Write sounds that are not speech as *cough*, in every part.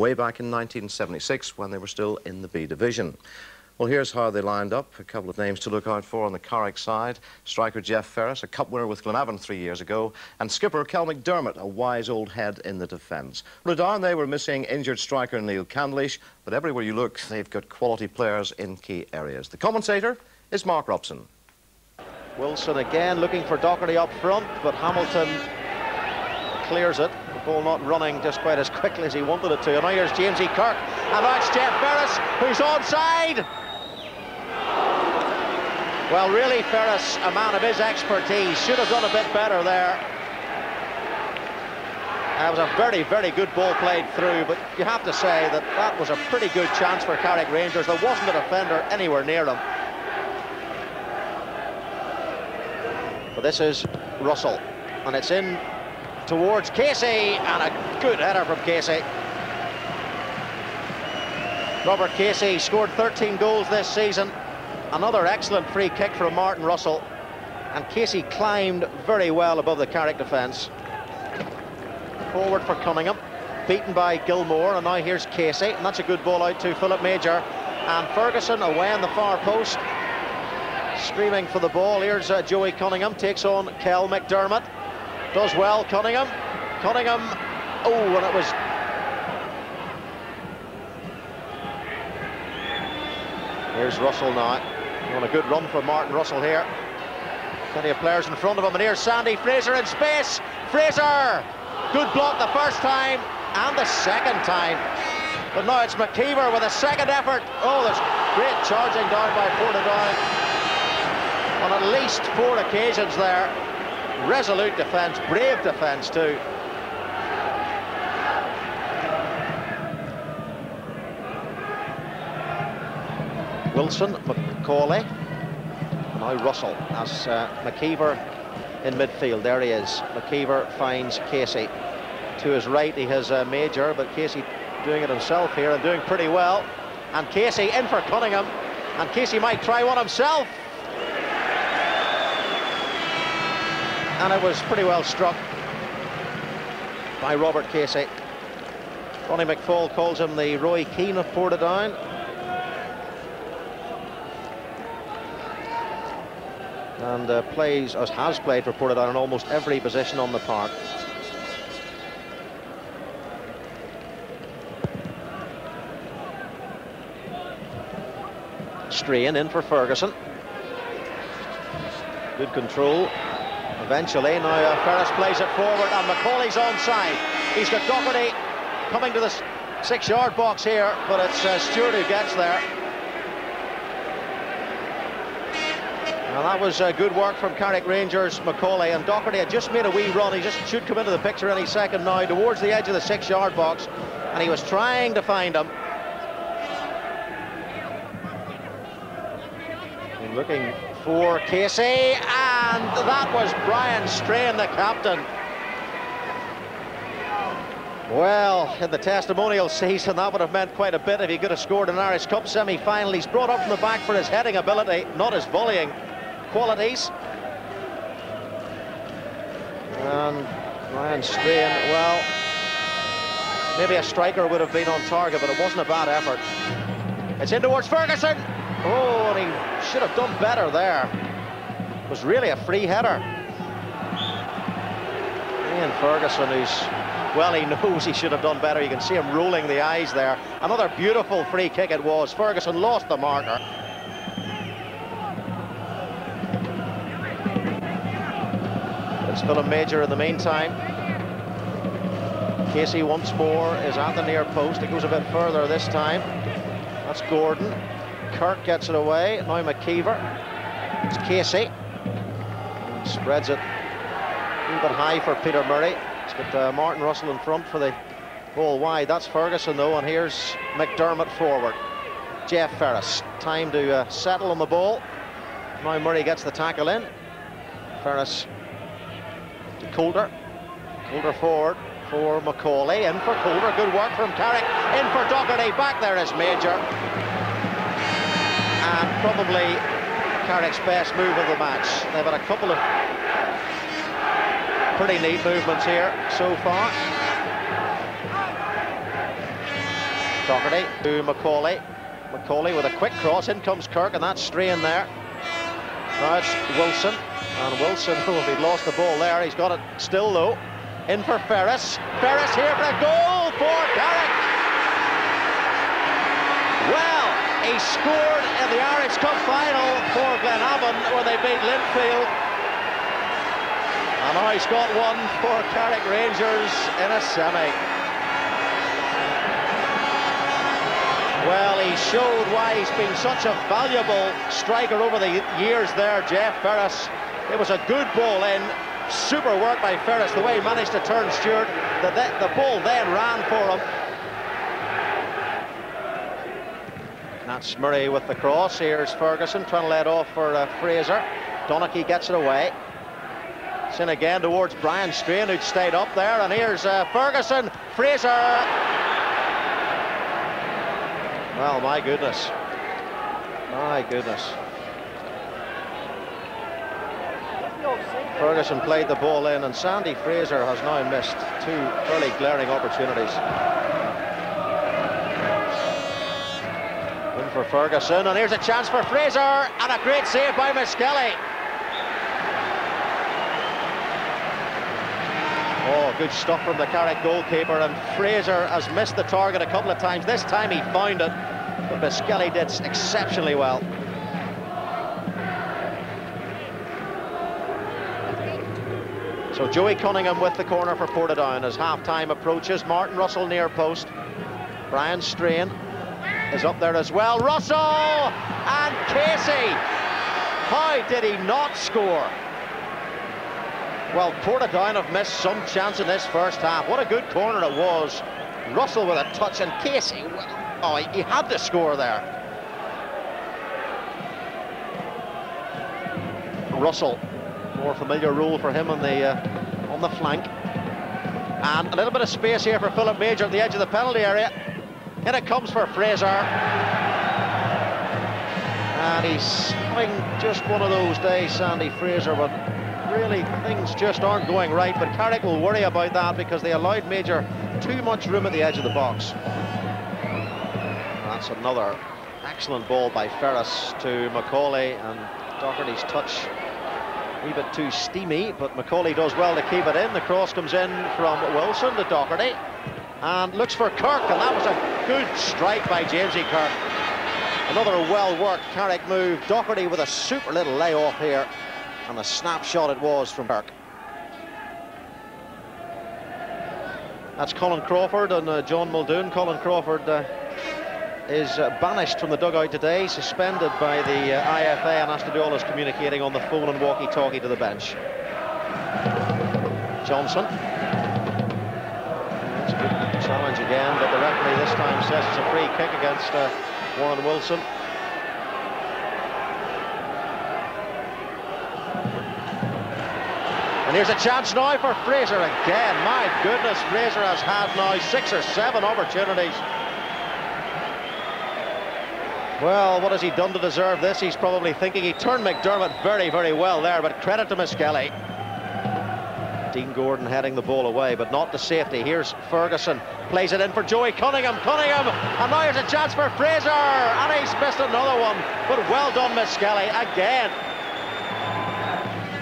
way back in 1976 when they were still in the B division. Well, here's how they lined up. A couple of names to look out for on the Carrick side. Striker Jeff Ferris, a cup winner with Glenavon three years ago, and skipper Kel McDermott, a wise old head in the defence. Well, they were missing injured striker Neil Candlish, but everywhere you look, they've got quality players in key areas. The commentator is Mark Robson. Wilson again looking for Docherty up front, but Hamilton clears it. Ball not running just quite as quickly as he wanted it to. And now here's James E. Kirk, and that's Jeff Ferris, who's onside. Well, really, Ferris, a man of his expertise, should have done a bit better there. That was a very, very good ball played through, but you have to say that that was a pretty good chance for Carrick Rangers. There wasn't a defender anywhere near them. But this is Russell, and it's in towards Casey, and a good header from Casey. Robert Casey scored 13 goals this season. Another excellent free kick from Martin Russell. And Casey climbed very well above the Carrick defence. Forward for Cunningham. Beaten by Gilmore. And now here's Casey. And that's a good ball out to Philip Major. And Ferguson away on the far post. Screaming for the ball. Here's uh, Joey Cunningham. Takes on Kel McDermott. Does well, Cunningham. Cunningham. Oh, and it was Here's Russell now. On a good run for Martin Russell here. Plenty of players in front of him, and here's Sandy Fraser in space. Fraser! Good block the first time and the second time. But now it's McKeever with a second effort. Oh, there's great charging down by Portadown. On at least four occasions there. Resolute defence, brave defence too. Wilson, McCauley. Now Russell as uh, McKeever in midfield. There he is. McKeever finds Casey. To his right he has a uh, Major, but Casey doing it himself here and doing pretty well. And Casey in for Cunningham. And Casey might try one himself. And it was pretty well struck by Robert Casey. Ronnie McFall calls him the Roy Keane of Portadown. and uh, plays, as has played for Portadown in almost every position on the park. Strain in for Ferguson. Good control. Eventually, now uh, Ferris plays it forward and McCauley's onside. He's got Docherty coming to the six-yard box here, but it's uh, Stewart who gets there. Well, that was uh, good work from Carrick Rangers, McCauley, and Docherty had just made a wee run. He just should come into the picture any second now, towards the edge of the six-yard box, and he was trying to find him. Looking for Casey, and that was Brian Strain, the captain. Well, in the testimonial season, that would have meant quite a bit if he could have scored an Irish Cup semi-final. He's brought up from the back for his heading ability, not his volleying qualities. And Ryan Strain, well, maybe a striker would have been on target, but it wasn't a bad effort. It's in towards Ferguson. Oh, and he should have done better there. It was really a free header. Ian Ferguson, who's, well, he *laughs* knows he should have done better. You can see him rolling the eyes there. Another beautiful free kick it was. Ferguson lost the marker. It's Philip Major in the meantime. Casey once more is at the near post. It goes a bit further this time. That's Gordon. Kirk gets it away. Now McKeever. It's Casey. Spreads it a little high for Peter Murray. It's got uh, Martin Russell in front for the ball wide. That's Ferguson though, and here's McDermott forward. Jeff Ferris. Time to uh, settle on the ball. Now Murray gets the tackle in. Ferris to Coulter. Coulter forward for Macaulay. In for Coulter. Good work from Carrick. In for Docherty. Back there is Major. And probably Carrick's best move of the match. They've had a couple of pretty neat movements here so far. Doherty to Macaulay. Macaulay with a quick cross. In comes Kirk, and that's Strain there. Now it's Wilson. And Wilson, *laughs* oh, he'd lost the ball there, he's got it still though. In for Ferris. Ferris here for a goal for Carrick. Well, he scored in Cup final for Glenavon where they beat Linfield. And now he's got one for Carrick Rangers in a semi. Well, he showed why he's been such a valuable striker over the years there, Jeff Ferris. It was a good ball in, super work by Ferris, the way he managed to turn Stewart. The, the, the ball then ran for him. That's Murray with the cross. Here's Ferguson trying to let off for uh, Fraser. Donachie gets it away. It's in again towards Brian Strain, who'd stayed up there. And here's uh, Ferguson. Fraser. Well, my goodness. My goodness. Ferguson played the ball in, and Sandy Fraser has now missed two fairly glaring opportunities. Ferguson, and here's a chance for Fraser, and a great save by Miskelly. Oh, good stuff from the Carrick goalkeeper, and Fraser has missed the target a couple of times. This time he found it, but Miskelly did exceptionally well. So Joey Cunningham with the corner for Portadown as half-time approaches. Martin Russell near post. Brian Strain is up there as well. Russell and Casey. How did he not score? Well, Portadown have missed some chance in this first half. What a good corner it was. Russell with a touch and Casey, oh, he, he had to score there. Russell more familiar role for him on the uh, on the flank. And a little bit of space here for Philip Major at the edge of the penalty area. And it comes for Fraser. And he's having just one of those days, Sandy Fraser, but really things just aren't going right. But Carrick will worry about that because they allowed Major too much room at the edge of the box. That's another excellent ball by Ferris to Macaulay and Doherty's touch a wee bit too steamy, but Macaulay does well to keep it in. The cross comes in from Wilson to Doherty and looks for Kirk, and that was a good strike by Jamesy Kirk. Another well-worked Carrick move. Doherty with a super little layoff here, and a snapshot it was from Kirk. That's Colin Crawford and uh, John Muldoon. Colin Crawford uh, is uh, banished from the dugout today, suspended by the uh, IFA and has to do all his communicating on the phone and walkie-talkie to the bench. Johnson. Challenge again, but the referee this time says it's a free kick against uh, Warren Wilson. And here's a chance now for Fraser again. My goodness, Fraser has had now six or seven opportunities well, what has he done to deserve this? He's probably thinking he turned McDermott very, very well there, but credit to Miskelly. Dean Gordon heading the ball away, but not to safety. Here's Ferguson, plays it in for Joey Cunningham. Cunningham, and now here's a chance for Fraser, and he's missed another one. But well done, Miskelly, again.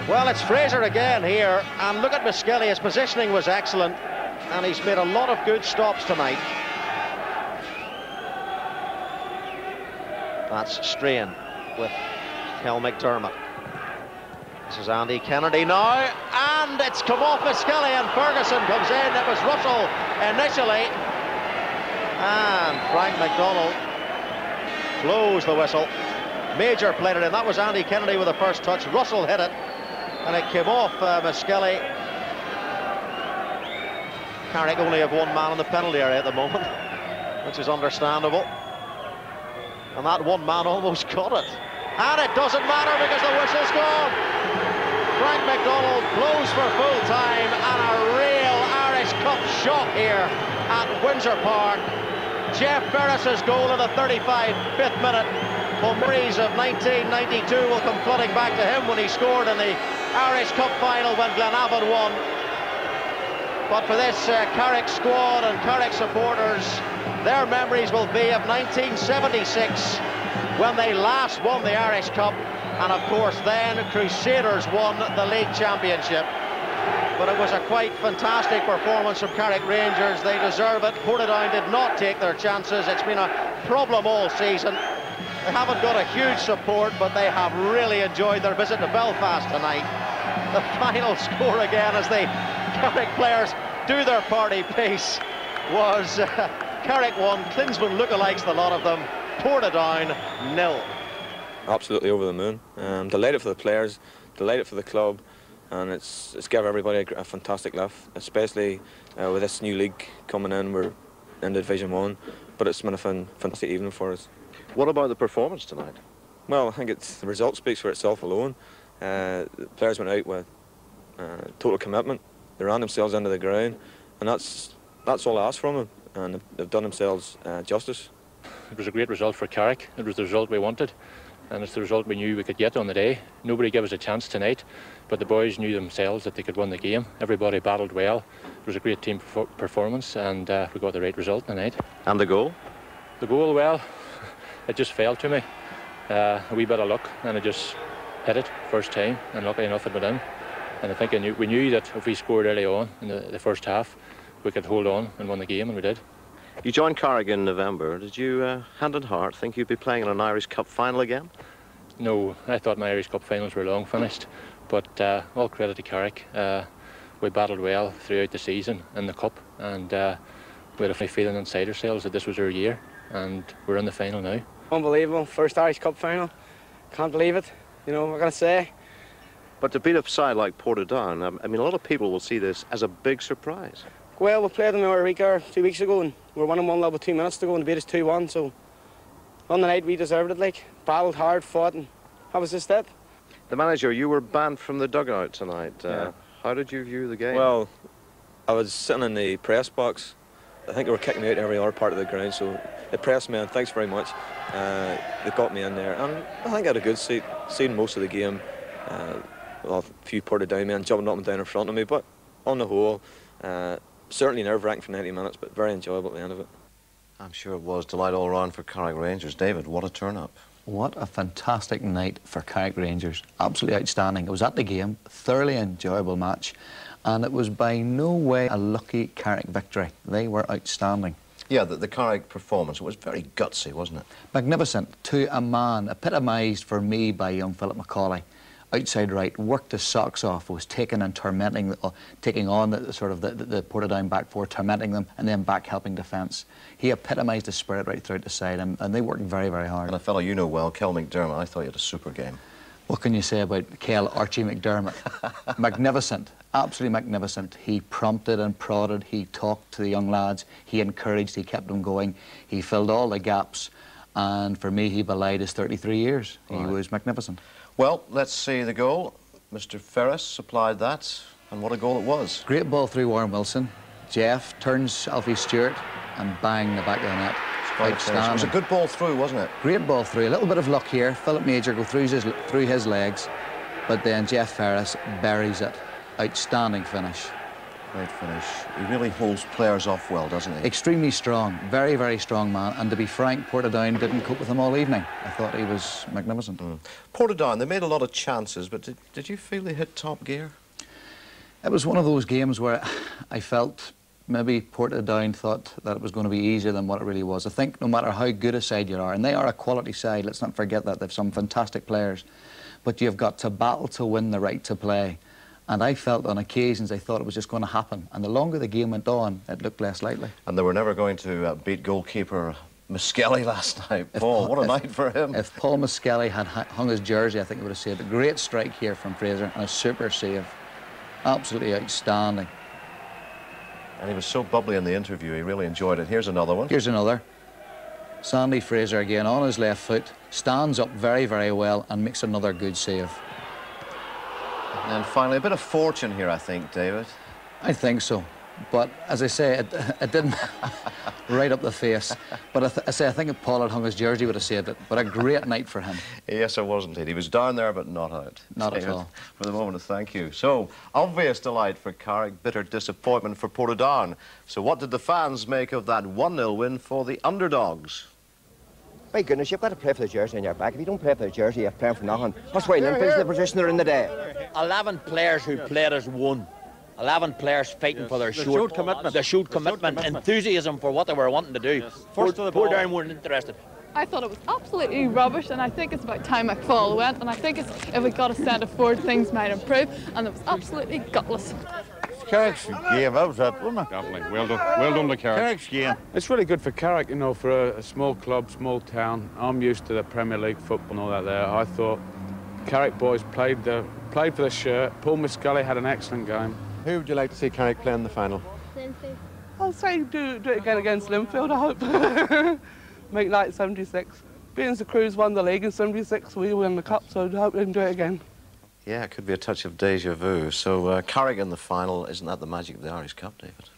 Well, it's Fraser again here, and look at Miskelly. His positioning was excellent, and he's made a lot of good stops tonight. That's Strain with Kel McDermott. This is Andy Kennedy now, and it's come off Miskelly, and Ferguson comes in. It was Russell initially, and Frank McDonald blows the whistle. Major played it in. That was Andy Kennedy with the first touch. Russell hit it, and it came off uh, Miskelly. Carrick only have one man in the penalty area at the moment, *laughs* which is understandable. And that one man almost *laughs* got it. And it doesn't matter because the whistle's gone. Frank McDonald blows for full time and a real Irish Cup shock here at Windsor Park. Jeff Ferris's goal in the 35th minute. memories of 1992 will come flooding back to him when he scored in the Irish Cup final when Glenavon won. But for this uh, Carrick squad and Carrick supporters, their memories will be of 1976 when they last won the Irish Cup and of course then Crusaders won the league championship. But it was a quite fantastic performance from Carrick Rangers. They deserve it. Portadown did not take their chances. It's been a problem all season. They haven't got a huge support, but they have really enjoyed their visit to Belfast tonight. The *laughs* final score again as the Carrick players do their party piece was uh, *laughs* Carrick 1, Klinsmann lookalikes, the lot of them, Portadown nil. Absolutely over the moon. Um, delighted for the players, delighted for the club, and it's it's given everybody a, a fantastic laugh, especially uh, with this new league coming in. We're in Division One, but it's been a fun, fantastic evening for us. What about the performance tonight? Well, I think it's the result speaks for itself alone. Uh, the players went out with uh, total commitment. They ran themselves into the ground, and that's that's all I ask from them, and they've done themselves uh, justice. It was a great result for Carrick. It was the result we wanted, and it's the result we knew we could get on the day. Nobody gave us a chance tonight, but the boys knew themselves that they could win the game. Everybody battled well. It was a great team performance, and uh, we got the right result tonight. And the goal? The goal, well, *laughs* it just fell to me. Uh, a wee bit of luck, and I just hit it first time, and luckily enough it went in. And I think I knew, we knew that if we scored early on in the, the first half, we could hold on and win the game, and we did. You joined Carrick in November. Did you, uh, hand on heart, think you'd be playing in an Irish Cup final again? No, I thought my Irish Cup finals were long finished, but uh, all credit to Carrick. Uh, we battled well throughout the season in the Cup, and uh, we had a feeling inside ourselves that this was our year, and we're in the final now. Unbelievable, first Irish Cup final. Can't believe it. You know, what can I say? But to beat a side like Portadown, um, I mean, a lot of people will see this as a big surprise. Well, we played them in Eureka two weeks ago and we were one 1 level two minutes to go and beat us 2 1. So on the night we deserved it, like, battled hard, fought, and that was just it. The manager, you were banned from the dugout tonight. Uh, yeah. How did you view the game? Well, I was sitting in the press box. I think they were kicking me out every other part of the ground, so the press man, thanks very much. Uh, they got me in there, and I think I had a good seat, seen most of the game. Uh, well, a few Portadown men jumping up and down in front of me, but on the whole, uh, certainly nerve-wracking for 90 minutes, but very enjoyable at the end of it. I'm sure it was. Delight all round for Carrick Rangers. David, what a turn-up. What a fantastic night for Carrick Rangers. Absolutely outstanding. It was at the game, thoroughly enjoyable match, and it was by no way a lucky Carrick victory. They were outstanding. Yeah, the, the Carrick performance, was very gutsy, wasn't it? Magnificent. To a man, epitomised for me by young Philip McCauley outside right, worked his socks off, was taking and tormenting, uh, taking on the, sort of the, the, the Portadown back four, tormenting them, and then back helping defence. He epitomised the spirit right throughout the side, and, and they worked very, very hard. And a fellow you know well, Kel McDermott, I thought he had a super game. What can you say about Kel Archie McDermott? *laughs* magnificent, absolutely magnificent. He prompted and prodded, he talked to the young lads, he encouraged, he kept them going, he filled all the gaps, and for me, he belied his 33 years. He was magnificent. Well, let's see the goal. Mr. Ferris supplied that, and what a goal it was. Great ball through Warren Wilson. Jeff turns Alfie Stewart and bang the back of the net. Outstanding. It was a good ball through, wasn't it? Great ball through. A little bit of luck here. Philip Major go through his, through his legs, but then Jeff Ferris buries it. Outstanding finish. Great finish. He really holds players off well, doesn't he? Extremely strong. Very, very strong man. And to be frank, Portadown didn't cope with him all evening. I thought he was magnificent. Mm. Portadown, they made a lot of chances, but did, did you feel they hit top gear? It was one of those games where *sighs* I felt maybe Portadown thought that it was going to be easier than what it really was. I think no matter how good a side you are, and they are a quality side, let's not forget that, they've some fantastic players, but you've got to battle to win the right to play. And I felt on occasions I thought it was just going to happen. And the longer the game went on, it looked less likely. And they were never going to uh, beat goalkeeper Miskelly last night. Paul, what a if, night for him. If Paul Miskelly had hung his jersey, I think he would have saved a great strike here from Fraser and a super save. Absolutely outstanding. And he was so bubbly in the interview, he really enjoyed it. Here's another one. Here's another. Sandy Fraser again on his left foot, stands up very, very well and makes another good save. And finally, a bit of fortune here, I think, David. I think so. But as I say, it, *laughs* it didn't *laughs* right up the face. But I, th I, say, I think if Paul had hung his jersey, would have saved it. But a great night for him. Yes, it wasn't it. He was down there, but not out. Not David, at all. For the moment, thank you. So, obvious delight for Carrick, bitter disappointment for Portadown. So, what did the fans make of that 1-0 win for the underdogs? My goodness, you've got to play for the jersey on your back. If you don't play for the jersey, you're playing for nothing. That's why Linfield's in the position they're in today. 11 players who played as one. 11 players fighting for their showed commitment. Their showed commitment, enthusiasm for what they were wanting to do. First to the poor down weren't interested. I thought it was absolutely rubbish, and I think it's about time McFall went. And I think it's, if we got a centre forward, things might improve. And it was absolutely gutless. Carrick's game, that was it, wasn't it? Definitely. Well done. Well done, the Carrick. Carrick's game. It's really good for Carrick, you know, for a, a small club, small town. I'm used to the Premier League football and all that there. I thought Carrick boys played the played for the shirt. Paul Miskelly had an excellent game. Who would you like to see Carrick play in the final? I'll say do, do it again against Linfield, I hope. *laughs* Make night 76. Being the Crues won the league in 76, we win the cup, so I hope they can do it again. Yeah, it could be a touch of deja vu. So, uh, Carrick in the final, isn't that the magic of the Irish Cup, David?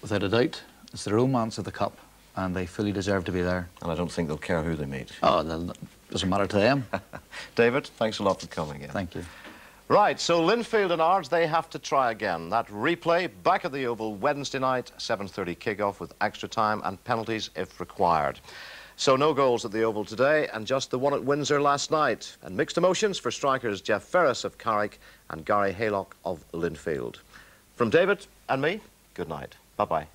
Without a doubt, it's the romance of the cup, and they fully deserve to be there. And I don't think they'll care who they meet. Oh, it doesn't matter to them. *laughs* David, thanks a lot for coming again. Thank you. Right, so Linfield and Ards, they have to try again. That replay back at the Oval Wednesday night, 7.30 kick-off with extra time and penalties if required. So no goals at the Oval today and just the one at Windsor last night. And mixed emotions for strikers Jeff Ferris of Carrick and Gary Haylock of Linfield. From David and me, good night. Bye-bye.